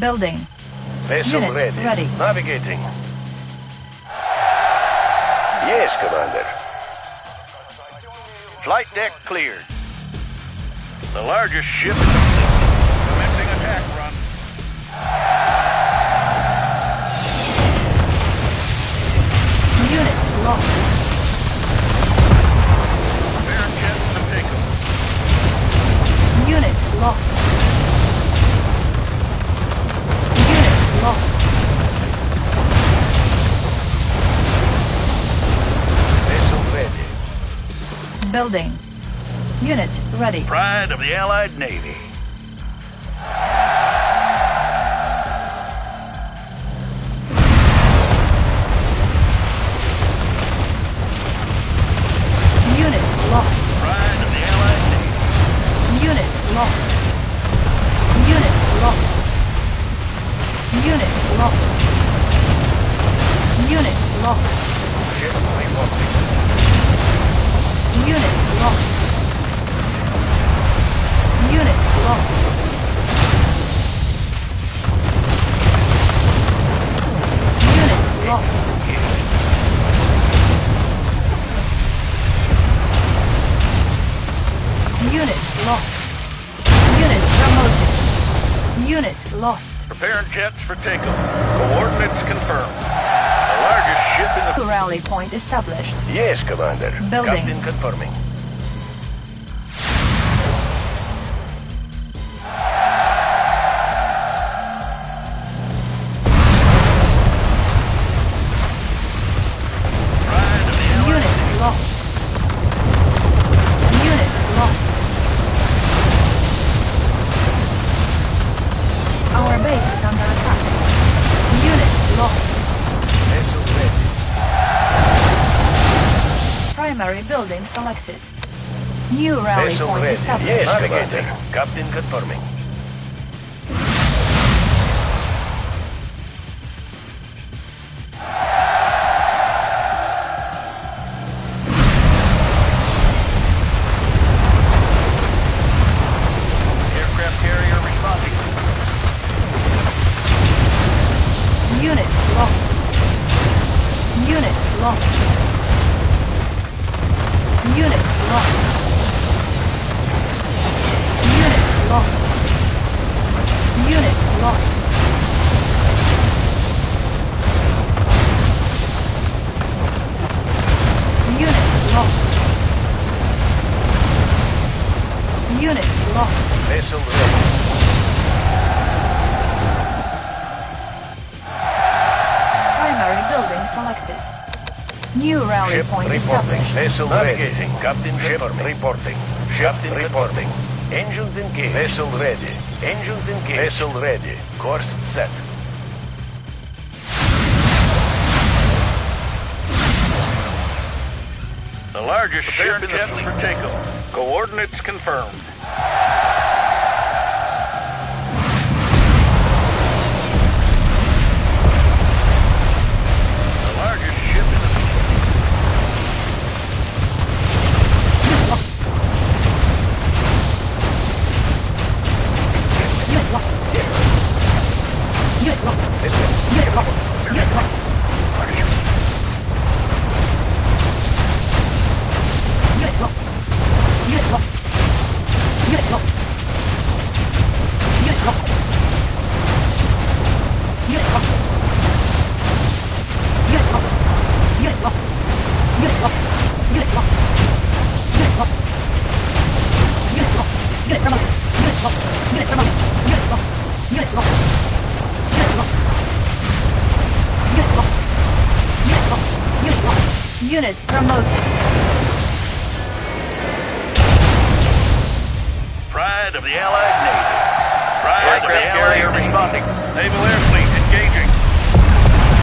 Building. Vessel Unit ready. ready. Navigating. Yes, Commander. Flight deck cleared. The largest ship. Commencing attack run. Unit lost. Fair jets to take 'em. Unit lost. Building. Unit ready. Pride of the Allied Navy. Unit lost. Pride of the Allied Navy. Unit lost. Unit lost. Unit promoted. Unit lost. Preparing jets for takeoff. Coordinates confirmed. The largest ship in the... Rally point established. Yes, Commander. Building. Captain confirming. Lost. Primary building selected. New rally Vessel point ready. established. Yes, Navigating. Captain confirming. Lost. Unit lost. Unit lost. Unit lost. Unit lost. Unit lost. Vessel ready. New rally Ship point reporting. Vessel navigating. Captain ship reporting. Captain reporting. Engines engaged. Vessel ready. Engines engaged. Vessel ready. Course set. The largest ship in the for takeoff. Coordinates confirmed. Unit lost. Unit lost. Unit lost. Unit lost. Unit lost. Unit lost. Unit lost. Unit lost. Unit lost. Unit lost. Unit lost. Unit lost. Unit lost. Unit lost. Unit promoted. Pride of the Allied Navy. Pride Aircraft of the Allied carrier Navy. responding. Naval Air